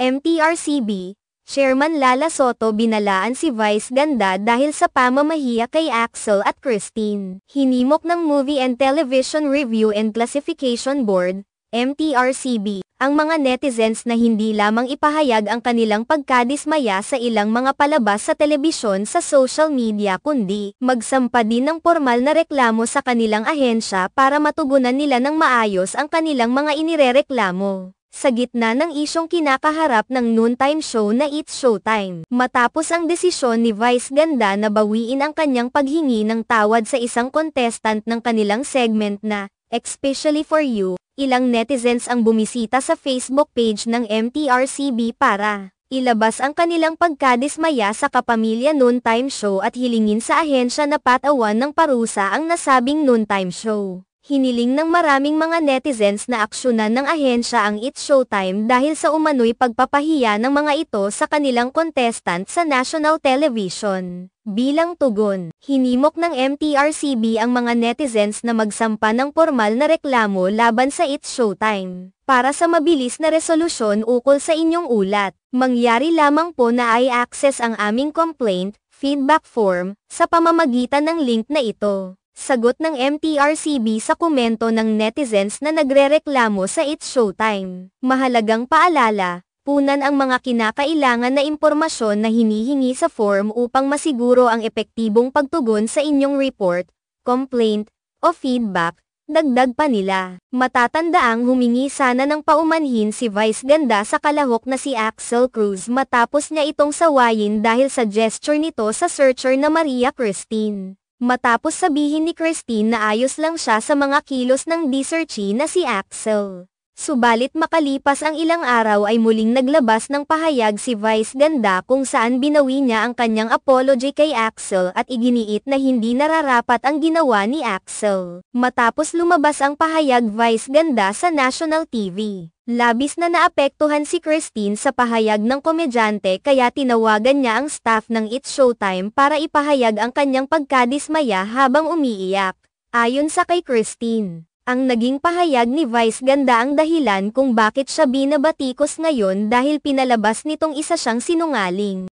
MTRCB, Chairman Lala Soto binalaan si Vice Ganda dahil sa pamamahiya kay Axel at Christine. Hinimok ng Movie and Television Review and Classification Board, MTRCB, ang mga netizens na hindi lamang ipahayag ang kanilang pagkadismaya sa ilang mga palabas sa telebisyon sa social media kundi magsampa din ng formal na reklamo sa kanilang ahensya para matugunan nila ng maayos ang kanilang mga inirereklamo. Sa gitna ng isyong kinakaharap ng noontime show na It's Showtime, matapos ang desisyon ni Vice Ganda na bawiin ang kanyang paghingi ng tawad sa isang contestant ng kanilang segment na, Especially for You, ilang netizens ang bumisita sa Facebook page ng MTRCB para ilabas ang kanilang pagkadismaya sa kapamilya noontime show at hilingin sa ahensya na patawan ng parusa ang nasabing noontime show. Hiniling ng maraming mga netizens na aksyonan ng ahensya ang It's Showtime dahil sa umano'y pagpapahiya ng mga ito sa kanilang contestant sa national television. Bilang tugon, hinimok ng MTRCB ang mga netizens na magsampa ng formal na reklamo laban sa It's Showtime. Para sa mabilis na resolusyon ukol sa inyong ulat, mangyari lamang po na i-access ang aming complaint, feedback form, sa pamamagitan ng link na ito. Sagot ng MTRCB sa komento ng netizens na nagrereklamo sa It's Showtime. Mahalagang paalala, punan ang mga kinakailangan na impormasyon na hinihingi sa form upang masiguro ang epektibong pagtugon sa inyong report, complaint, o feedback, dagdag pa nila. Matatandaang humingi sana ng paumanhin si Vice Ganda sa kalahok na si Axel Cruz matapos niya itong sawayin dahil sa gesture nito sa searcher na Maria Christine. Matapos sabihin ni Christine na ayos lang siya sa mga kilos ng deserchi na si Axel. Subalit makalipas ang ilang araw ay muling naglabas ng pahayag si Vice Ganda kung saan binawi niya ang kanyang apology kay Axel at iginiit na hindi nararapat ang ginawa ni Axel. Matapos lumabas ang pahayag Vice Ganda sa National TV. Labis na naapektuhan si Christine sa pahayag ng komedyante kaya tinawagan niya ang staff ng It's Showtime para ipahayag ang kanyang pagkadismaya habang umiiyak. Ayon sa kay Christine, ang naging pahayag ni Vice Ganda ang dahilan kung bakit siya binabatikos ngayon dahil pinalabas nitong isa siyang sinungaling.